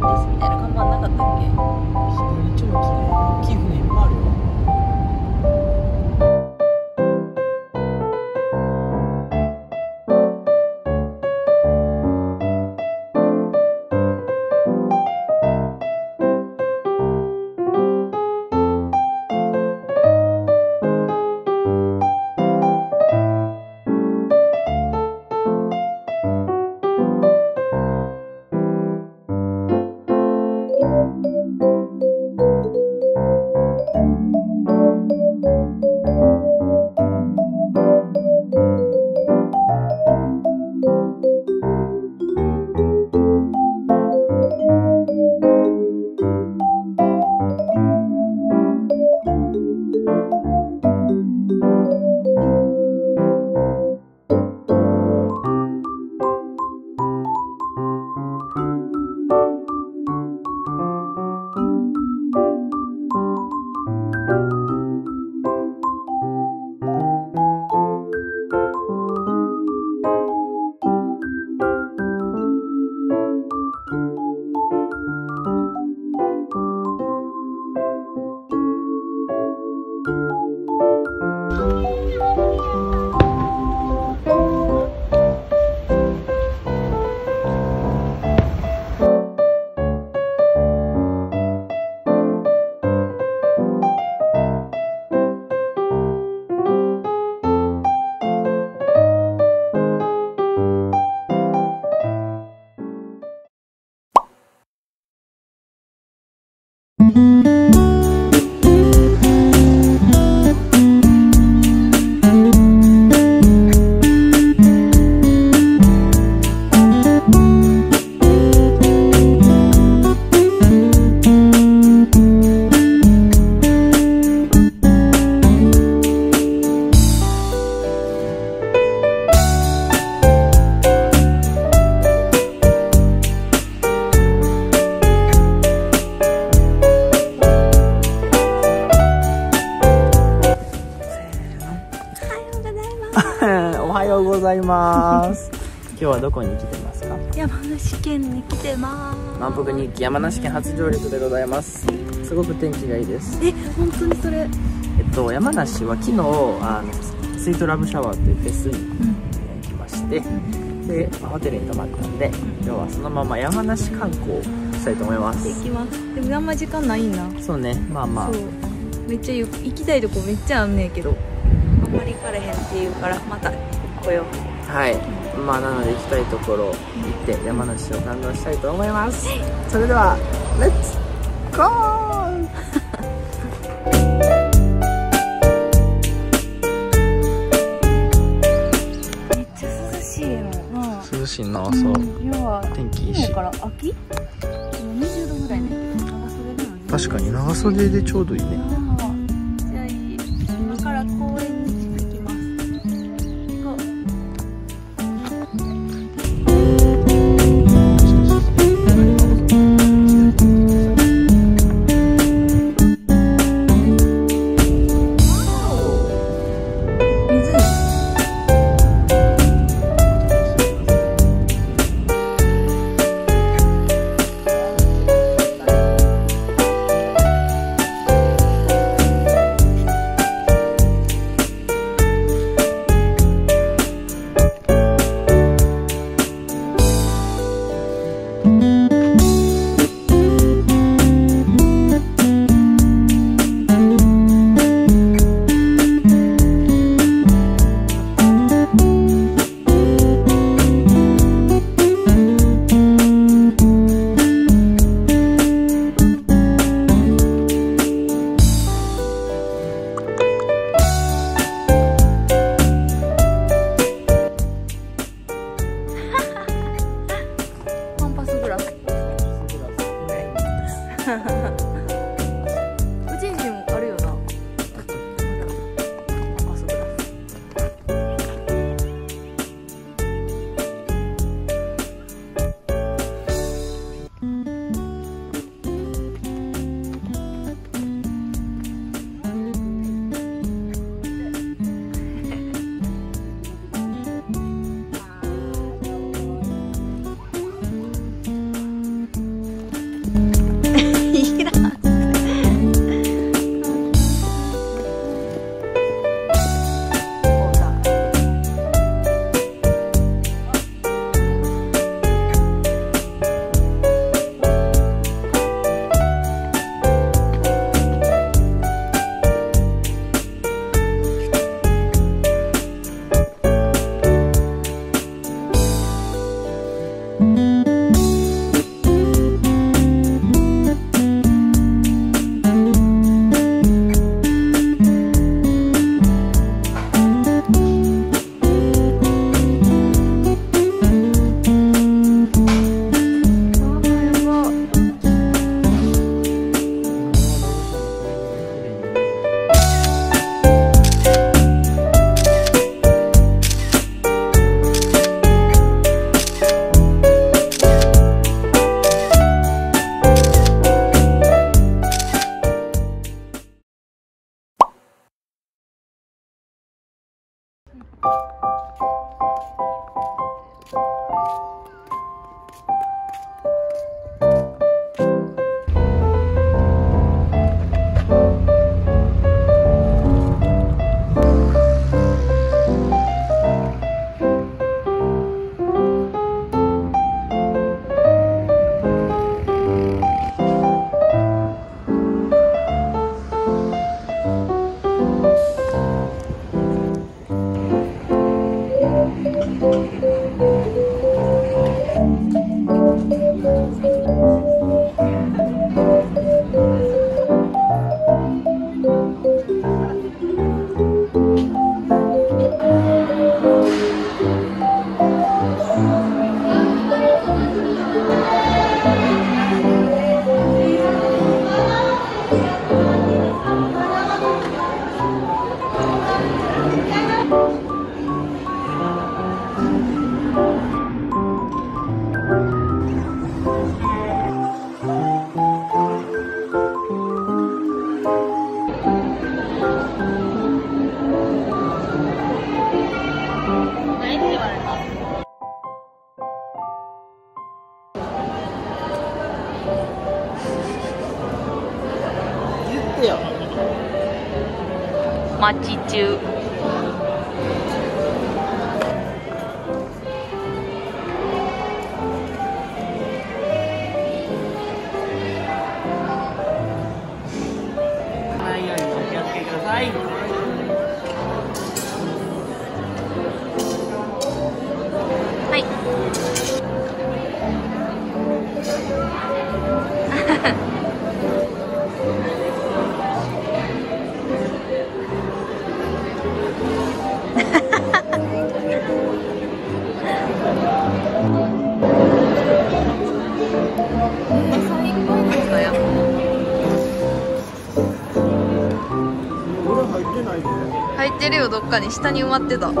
신기했습니다. 이렇게 한번 나갔던 게. おございます。今日はどこに来てますか？山梨県に来てます。満腹に行き山梨県初上陸でございます。すごく天気がいいです。え本当にそれ。えっと山梨は昨日あのスイートラブシャワーというフェスに、行きましてでホテルに泊まったんで今日はそのまま山梨観光したいと思います。行きます。でもあんま時間ないんな。そうね。まあまあ。そう。めっちゃ行きたいとこめっちゃあんねんけど。あんまり行かれへんっていうからまた来よ。うはい。まあなので行きたいところ行って山梨を堪能したいと思います。それではレッツゴー涼しいのなう要は天気いいし。だから秋？でも20度ぐらいね。長袖なのに確かに長袖でちょうどいいねち ってるよどっかに。下に埋まってた。は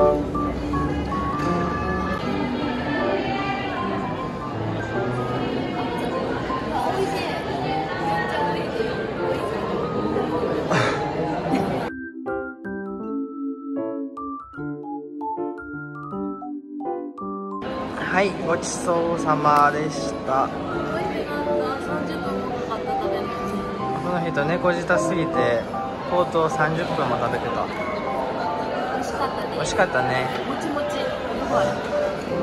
いごちそうさまでした。この人猫舌すぎてほうとう30分も食べてた美味しかったね。もちもち。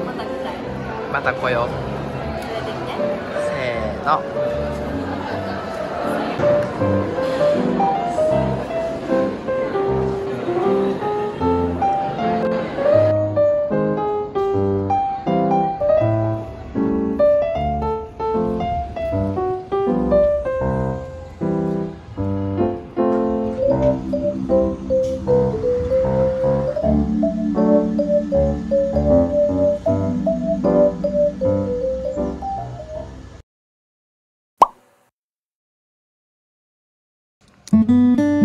また来たい。また来よう。連れてきて。せーの買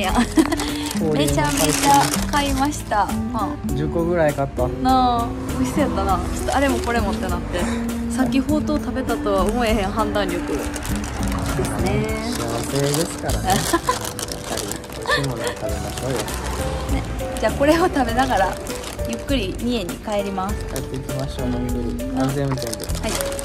えー、みやめちゃめちゃ買いました。パン10個ぐらい買った。なあ。美味しそうやったな。ちょっとあれもこれもってなって。さっきほうとう食べたとは思えへん判断力。ですね。幸せですからね。やっぱり美味しいものを食べましょうよ。ね。じゃあこれを食べながらゆっくり三重に帰ります。帰っていきましょうのんびり。安全運転で。はい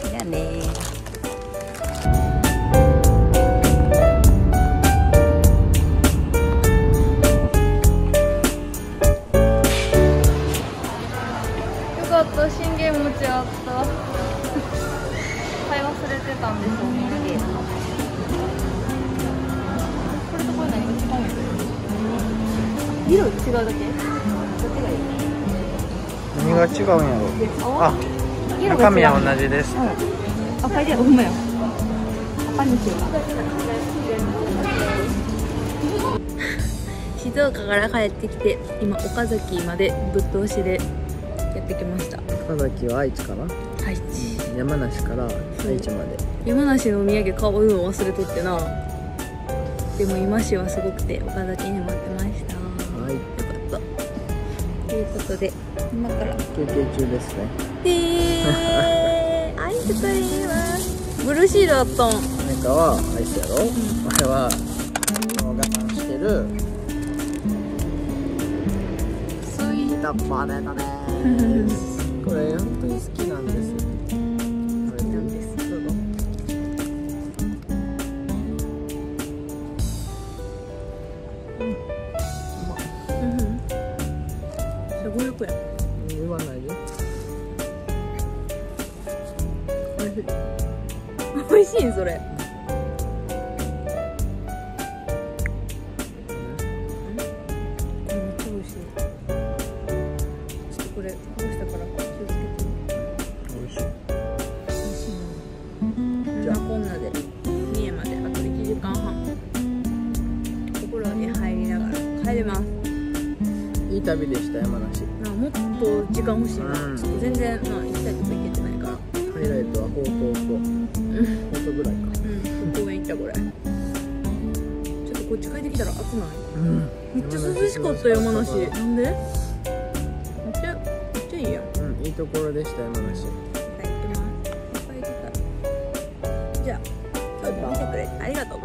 中身は同じですうん。赤いで、ほんまや。赤にしようか。静岡から帰ってきて、今岡崎までぶっ通しでやってきました。岡崎は愛知かな？愛知。山梨から愛知まで山梨のお土産買うの忘れとってな。でも今市はすごくて岡崎に待ってました。はいよかった。ということで、今から。休憩中ですねへー、アイスクリーム。ブルーシールあったん。何かはアイスやろ、あれは我慢してる。スイートポテトですこれ本当に好きなんですこれなん。ですどうぞうん。すごい500円。言わないで 美味しいんそれ。い。い美味しい。なじゃなこんなで三重まであと1時間半。お風呂に入りながら帰ります。いい旅でした山梨。もっと時間欲しいな、うん。ちょっと全然まあ行きたいとイライトはほうとうとうんほうとうぐらいか。うん公園行ったこれちょっとこっち帰ってきたら暑ない？うん。めっちゃ涼しかった山梨。なんで？めっちゃめっちゃいいやん。うんいいところでした山梨。はい、行きます。いっぱい行きた。い。じゃあ、今日も見てくれてありがとう。